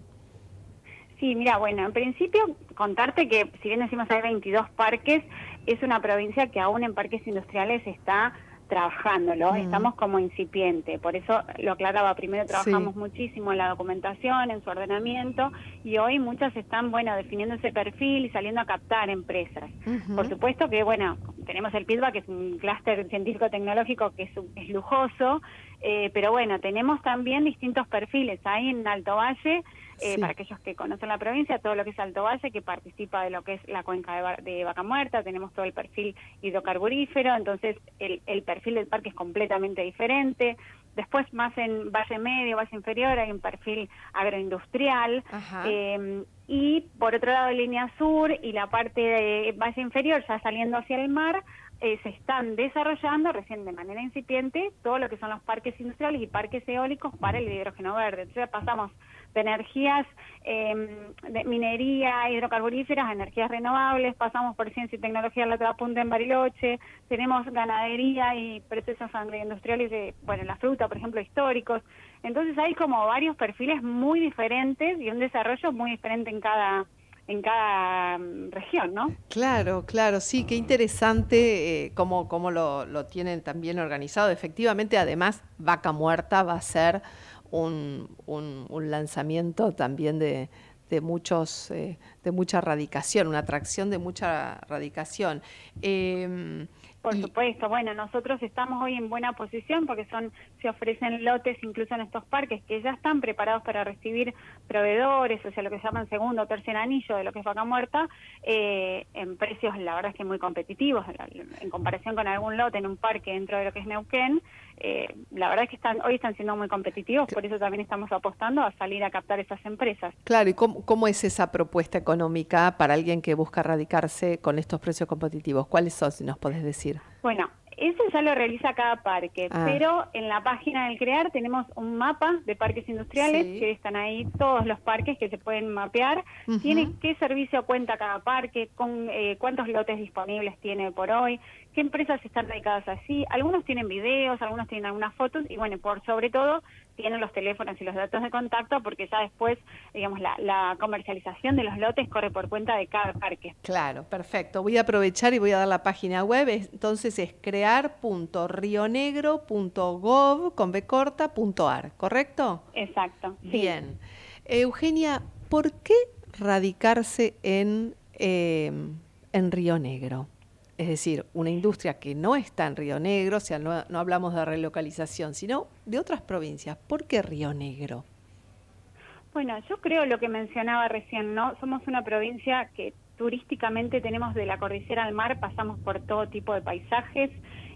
Sí, mira, bueno, en principio contarte que si bien decimos hay 22 parques, es una provincia que aún en parques industriales está trabajándolo, estamos como incipiente, por eso lo aclaraba, primero trabajamos muchísimo en la documentación, en su ordenamiento y hoy muchas están, bueno, definiendo ese perfil y saliendo a captar empresas. Por supuesto que, bueno, tenemos el PITBA, que es un clúster científico-tecnológico que es, es lujoso, eh, pero bueno, tenemos también distintos perfiles. Ahí en Alto Valle, eh, para aquellos que conocen la provincia, todo lo que es Alto Valle, que participa de lo que es la cuenca de, Vaca Muerta, tenemos todo el perfil hidrocarburífero, entonces el, el perfil del parque es completamente diferente. Después, más en Valle Medio, Valle Inferior, hay un perfil agroindustrial. Eh, y por otro lado, Línea Sur y la parte de Valle Inferior, ya saliendo hacia el mar, eh, se están desarrollando recién de manera incipiente todo lo que son los parques industriales y parques eólicos para el hidrógeno verde. Entonces pasamos de energías em, de minería, hidrocarburíferas, energías renovables, pasamos por ciencia y tecnología en la otra punta en Bariloche, tenemos ganadería y procesos agroindustriales de, bueno, la fruta, por ejemplo, históricos. Entonces hay como varios perfiles muy diferentes y un desarrollo muy diferente en cada en cada mm, región, ¿no? Claro, claro, sí, qué interesante eh, cómo, cómo lo, lo, tienen también organizado. Efectivamente, además, Vaca Muerta va a ser un, un, lanzamiento también de, de muchos, eh, de mucha radicación, una atracción de mucha radicación. Em, por supuesto, bueno, nosotros estamos hoy en buena posición porque son se ofrecen lotes incluso en estos parques que ya están preparados para recibir proveedores, o sea, lo que se llaman segundo o tercer anillo de lo que es vaca muerta, eh, en precios la verdad es que muy competitivos en comparación con algún lote en un parque dentro de lo que es Neuquén. Eh, la verdad es que están hoy están siendo muy competitivos, por eso también estamos apostando a salir a captar esas empresas. Claro, ¿y cómo, cómo es esa propuesta económica para alguien que busca radicarse con estos precios competitivos? ¿Cuáles son, si nos podés decir? Bueno, eso ya lo realiza cada parque, ah. pero en la página del CREAR tenemos un mapa de parques industriales, que están ahí todos los parques que se pueden mapear. Tiene qué servicio cuenta cada parque, con eh, cuántos lotes disponibles tiene por hoy, qué empresas están dedicadas así. Algunos tienen videos, algunos tienen algunas fotos y bueno, por sobre todo tienen los teléfonos y los datos de contacto porque ya después, digamos, la, comercialización de los lotes corre por cuenta de cada parque. Claro, perfecto. Voy a aprovechar y voy a dar la página web. Entonces es crear.rionegro.gov con B ¿correcto? Exacto. Bien. Eugenia, ¿por qué radicarse en, eh, en Río Negro? Es decir, una industria que no está en Río Negro, o sea, no, no, hablamos de relocalización, sino de otras provincias. ¿Por qué Río Negro? Bueno, yo creo lo que mencionaba recién, ¿no? Somos una provincia que turísticamente tenemos de la cordillera al mar, pasamos por todo tipo de paisajes,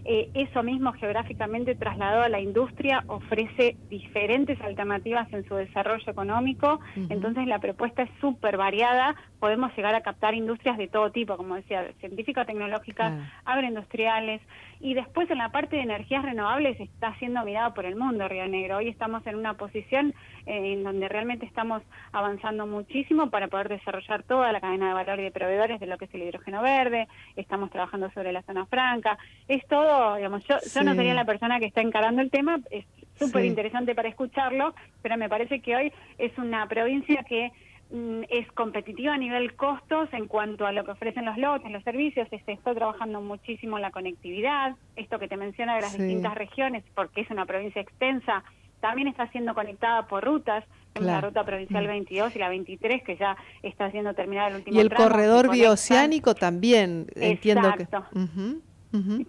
eh, eso mismo geográficamente trasladado a la industria ofrece diferentes alternativas en su desarrollo económico, entonces la propuesta es súper variada, podemos llegar a captar industrias de todo tipo, como decía, científicas, tecnológicas, agroindustriales, y después en la parte de energías renovables está siendo mirado por el mundo Río Negro. Hoy estamos en una posición eh, en donde realmente estamos avanzando muchísimo para poder desarrollar toda la cadena de valor y de proveedores de lo que es el hidrógeno verde, estamos trabajando sobre la zona franca, es todo digamos, yo, yo no sería la persona que está encarando el tema, es súper interesante para escucharlo, pero me parece que hoy es una provincia que mm, es competitiva a nivel costos en cuanto a lo que ofrecen los lotes, los servicios, se está trabajando muchísimo en la conectividad, esto que te menciona de las distintas regiones, porque es una provincia extensa, también está siendo conectada por rutas, la ruta provincial 22 mm. y la 23 que ya está siendo terminada el último Y el corredor bioceánico también, entiendo que...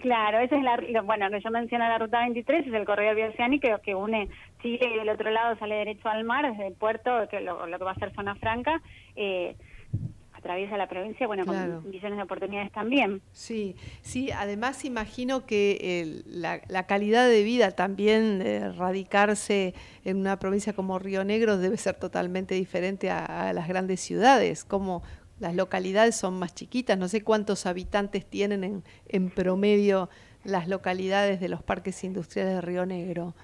Claro, esa es la, bueno, yo menciono la ruta 23, es el corredor bioceánico que une Chile y del otro lado sale derecho al mar, desde el puerto, que lo, que va a ser zona franca, eh, atraviesa la provincia, bueno, con visiones de oportunidades también. Sí, sí, además imagino que la, calidad de vida también de radicarse en una provincia como Río Negro debe ser totalmente diferente a, a las grandes ciudades, como las localidades son más chiquitas, no sé cuántos habitantes tienen en, en promedio las localidades de los parques industriales de Río Negro.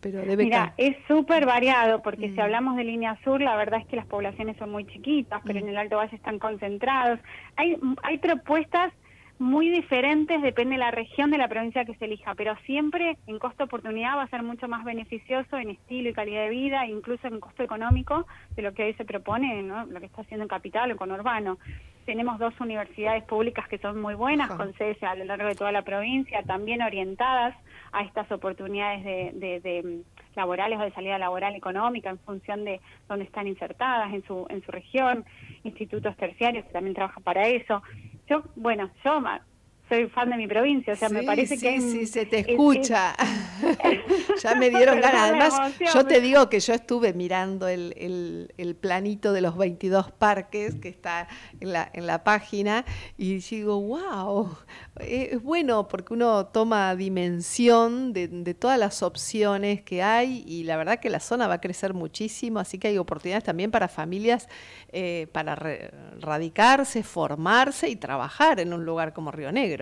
Pero debe Mira, es súper variado, porque si mm. hablamos de línea sur, la verdad es que las poblaciones son muy chiquitas, pero mm. en el Alto Valle están concentrados. Hay, hay propuestas muy diferentes, depende de la región de la provincia que se elija, pero siempre en costo-oportunidad va a ser mucho más beneficioso en estilo y calidad de vida, incluso en costo económico de lo que hoy se propone, ¿no? lo que está haciendo en capital o con urbano. Tenemos dos universidades públicas que son muy buenas, con sedes a lo largo de toda la provincia, también orientadas a estas oportunidades de, de, mm, laborales o de salida laboral económica en función de dónde están insertadas en su, en su región, institutos terciarios que también trabajan para eso. Yo, bueno, yo soy fan de mi provincia, o sea, me parece sí, que... Sí, se te escucha. ya me dieron ganas. Además, yo te digo que yo estuve mirando el, el, el, planito de los 22 parques que está en la, en la página y digo, wow, es bueno porque uno toma dimensión de, de todas las opciones que hay y la verdad que la zona va a crecer muchísimo, así que hay oportunidades también para familias eh, para radicarse, formarse y trabajar en un lugar como Río Negro.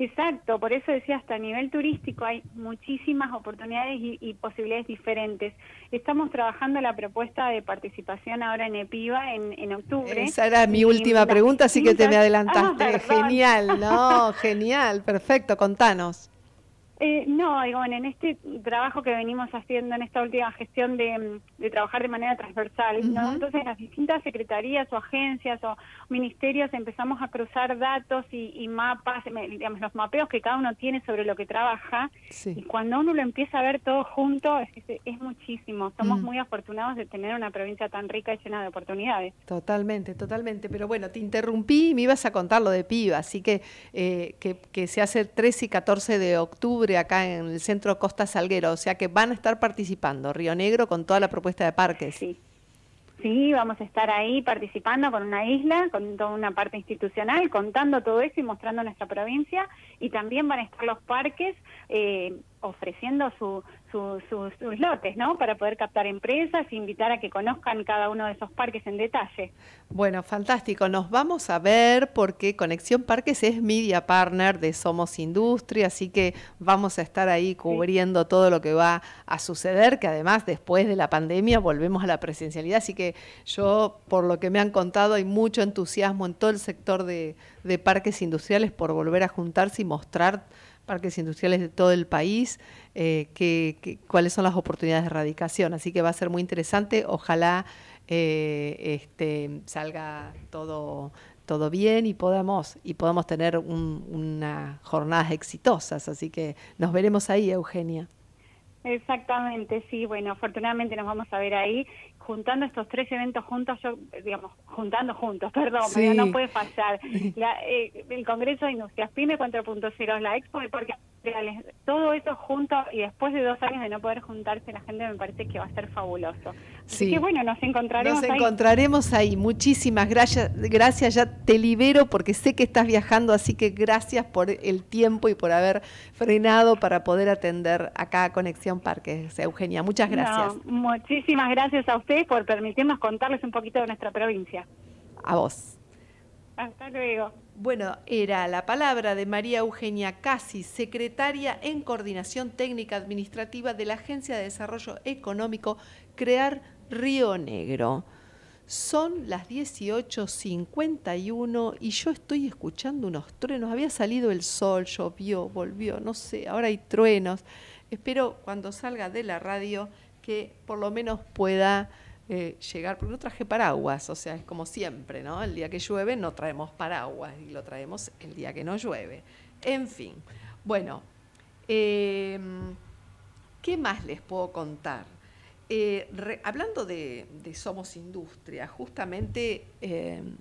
Exacto, por eso decía, hasta a nivel turístico hay muchísimas oportunidades y, posibilidades diferentes. Estamos trabajando la propuesta de participación ahora en EPIVA en, en octubre. Esa era mi última pregunta, así que te me adelantaste. Ah, genial, no, genial, perfecto, contanos. Eh, no, digo, en este trabajo que venimos haciendo en esta última gestión de, trabajar de manera transversal, ¿no? entonces las distintas secretarías o agencias o ministerios empezamos a cruzar datos y, mapas, digamos, los mapeos que cada uno tiene sobre lo que trabaja, y cuando uno lo empieza a ver todo junto, es, es, muchísimo. Somos mm. muy afortunados de tener una provincia tan rica y llena de oportunidades. Totalmente, totalmente. Pero bueno, te interrumpí y me ibas a contar lo de PIBA, así que, eh, que, que se hace el 13 y 14 de octubre acá en el centro Costa Salguero, o sea que van a estar participando Río Negro con toda la propuesta de parques. Sí. Sí, vamos a estar ahí participando con una isla, con toda una parte institucional, contando todo eso y mostrando nuestra provincia. Y también van a estar los parques eh, ofreciendo su, sus lotes, ¿no? Para poder captar empresas e invitar a que conozcan cada uno de esos parques en detalle. Bueno, fantástico. Nos vamos a ver porque Conexión Parques es media partner de Somos Industria, así que vamos a estar ahí cubriendo todo lo que va a suceder, que además después de la pandemia volvemos a la presencialidad, así que yo, por lo que me han contado, hay mucho entusiasmo en todo el sector de, de parques industriales por volver a juntarse y mostrar parques industriales de todo el país, eh, que, cuáles son las oportunidades de erradicación. Así que va a ser muy interesante. Ojalá eh, este, salga todo todo bien y podamos y podamos tener unas jornadas exitosas. Así que nos veremos ahí, Eugenia. Exactamente, sí. Bueno, afortunadamente nos vamos a ver ahí juntando estos tres eventos juntos, yo, digamos, juntando juntos, perdón, no puede fallar. Eh, el Congreso de Industrias PYME 4.0, la Expo de Parques todo eso junto y después de dos años de no poder juntarse la gente me parece que va a ser fabuloso. Así que bueno, nos encontraremos Nos encontraremos ahí. Muchísimas gracias, gracias, ya te libero porque sé que estás viajando, así que gracias por el tiempo y por haber frenado para poder atender acá a Conexión Parques, Eugenia. Muchas gracias. muchísimas gracias a ustedes por permitirnos contarles un poquito de nuestra provincia. A vos. Hasta luego. Bueno, era la palabra de María Eugenia Casi, secretaria en Coordinación Técnica Administrativa de la Agencia de Desarrollo Económico Crear Río Negro. Son las 18.51 y yo estoy escuchando unos truenos. Había salido el sol, llovió, volvió, no sé, ahora hay truenos. Espero cuando salga de la radio que por lo menos pueda eh, llegar, porque no traje paraguas, o sea, es como siempre, ¿no? El día que llueve no traemos paraguas y lo traemos el día que no llueve. En fin, bueno, em, ¿qué más les puedo contar? Eh, hablando de, Somos Industria, justamente em,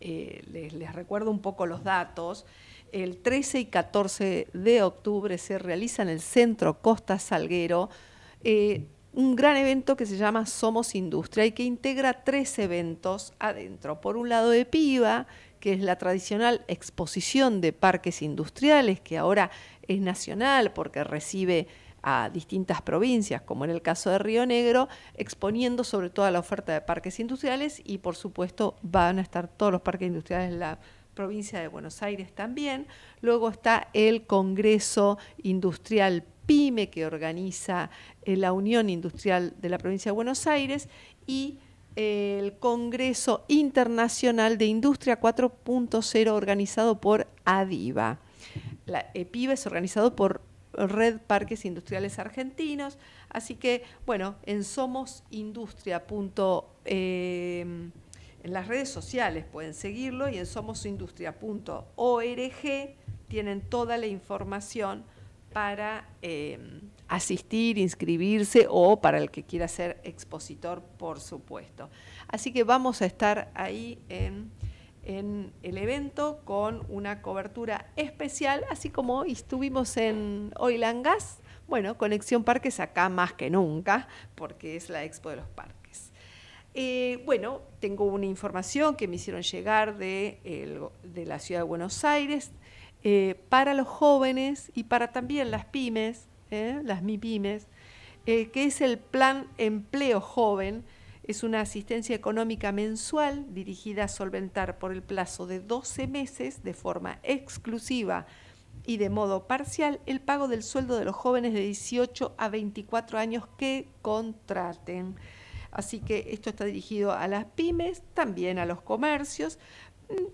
eh, les, les, recuerdo un poco los datos. El 13 y 14 de octubre se realiza en el Centro Costa Salguero un gran evento que se llama Somos Industria y que integra tres eventos adentro. Por un lado de que es la tradicional exposición de parques industriales, que ahora es nacional porque recibe a distintas provincias, como en el caso de Río Negro, exponiendo sobre toda la oferta de parques industriales y por supuesto van a estar todos los parques industriales en la provincia de Buenos Aires también. Luego está el Congreso Industrial PYME que organiza eh, la Unión Industrial de la Provincia de Buenos Aires y eh, el Congreso Internacional de Industria 4.0 organizado por ADIVA. La EPIVA es organizado por Red Parques Industriales Argentinos, así que bueno, en somosindustria. Eh, en las redes sociales pueden seguirlo y en somosindustria.org tienen toda la información para em, asistir, inscribirse o para el que quiera ser expositor, por supuesto. Así que vamos a estar ahí en el evento con una cobertura especial, así como estuvimos en Oil Gas. Bueno, Conexión Parques acá más que nunca, porque es la expo de los parques. Eh, bueno, tengo una información que me hicieron llegar de la ciudad de Buenos Aires eh, para los jóvenes y para también las pymes, eh, las MIPYMES, que es el Plan Empleo Joven, es una asistencia económica mensual dirigida a solventar por el plazo de 12 meses de forma exclusiva y de modo parcial el pago del sueldo de los jóvenes de 18 a 24 años que contraten. Así que esto está dirigido a las pymes, también a los comercios,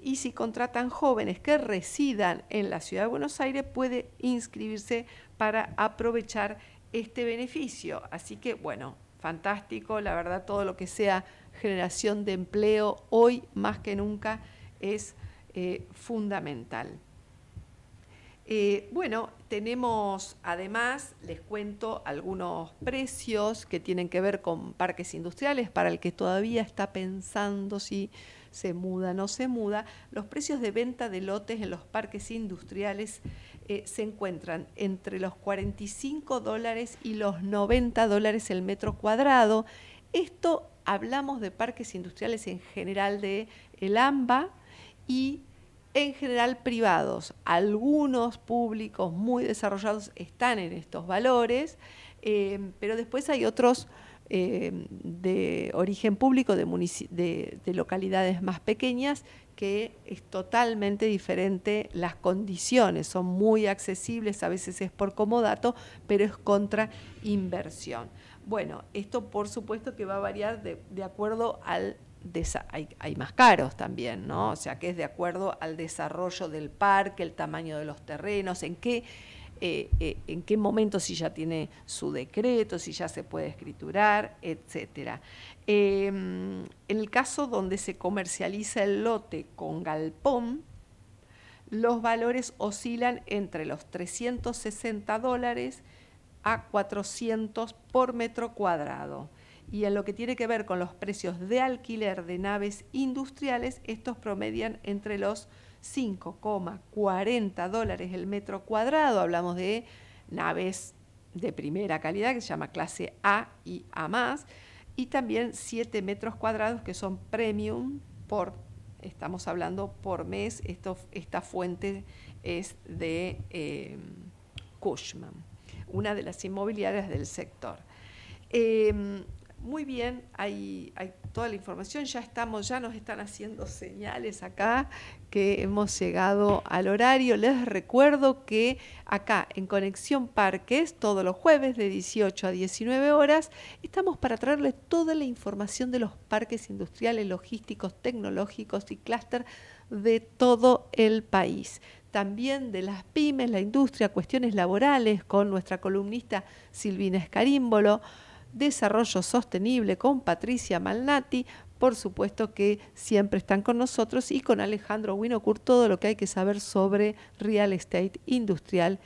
y si contratan jóvenes que residan en la ciudad de Buenos Aires, puede inscribirse para aprovechar este beneficio. Así que, bueno, fantástico, la verdad todo lo que sea generación de empleo hoy más que nunca es eh, fundamental. Eh, bueno, tenemos además, les cuento algunos precios que tienen que ver con parques industriales para el que todavía está pensando si se muda no se muda. Los precios de venta de lotes en los parques industriales eh, se encuentran entre los 45 dólares y los 90 dólares el metro cuadrado. Esto hablamos de parques industriales en general de el AMBA y en general privados. Algunos públicos muy desarrollados están en estos valores, eh, pero después hay otros eh, de origen público de, de, localidades más pequeñas que es totalmente diferente las condiciones, son muy accesibles, a veces es por comodato, pero es contra inversión. Bueno, esto por supuesto que va a variar de, acuerdo al hay, hay, más caros también, ¿no? O sea, que es de acuerdo al desarrollo del parque, el tamaño de los terrenos, en qué eh, eh, en qué momento, si ya tiene su decreto, si ya se puede escriturar, etc. Em, en el caso donde se comercializa el lote con galpón, los valores oscilan entre los 360 dólares a 400 por metro cuadrado. Y en lo que tiene que ver con los precios de alquiler de naves industriales, estos promedian entre los 5,40 dólares el metro cuadrado. Hablamos de naves de primera calidad que se llama clase A y A más. Y también 7 metros cuadrados que son premium por, estamos hablando por mes. Esto, esta fuente es de eh, Cushman, una de las inmobiliarias del sector. Eh, muy bien, hay, toda la información, ya estamos, ya nos están haciendo señales acá que hemos llegado al horario. Les recuerdo que acá en Conexión Parques, todos los jueves de 18 a 19 horas, estamos para traerles toda la información de los parques industriales, logísticos, tecnológicos y clúster de todo el país también de las pymes, la industria, cuestiones laborales con nuestra columnista Silvina Escarímbolo Desarrollo Sostenible con Patricia Malnati. Por supuesto que siempre están con nosotros y con Alejandro Winocourt todo lo que hay que saber sobre real estate industrial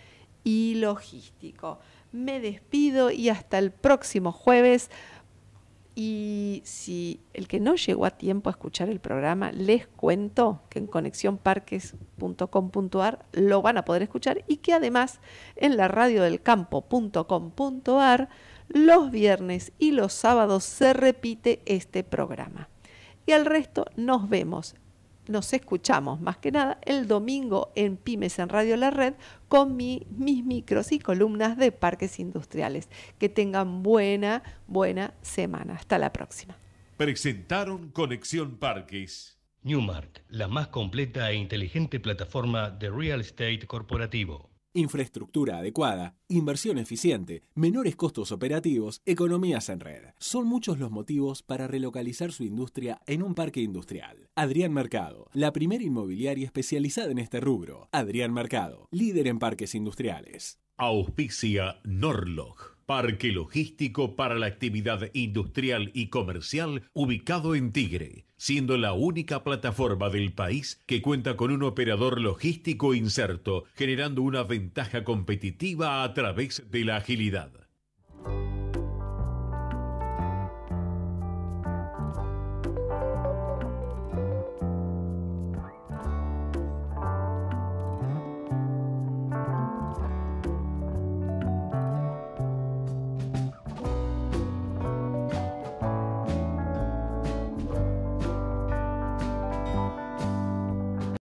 y logístico. Me despido y hasta el próximo jueves. Y si el que no llegó a tiempo a escuchar el programa, les cuento que en conexionparques.com.ar lo van a poder escuchar y que además en la radio del campo.com.ar los viernes y los sábados se repite este programa. Y al resto nos vemos, nos escuchamos más que nada el domingo en Pymes en Radio La Red con mis micros y columnas de parques industriales. Que tengan buena, buena semana. Hasta la próxima. Presentaron Conexión Parques. Newmark, la más completa e inteligente plataforma de real estate corporativo. Infraestructura adecuada, inversión eficiente, menores costos operativos, economías en red. Son muchos los motivos para relocalizar su industria en un parque industrial. Adrián Mercado, la primera inmobiliaria especializada en este rubro. Adrián Mercado, líder en parques industriales. Auspicia Norlog Parque logístico para la actividad industrial y comercial ubicado en Tigre, siendo la única plataforma del país que cuenta con un operador logístico inserto, generando una ventaja competitiva a través de la agilidad.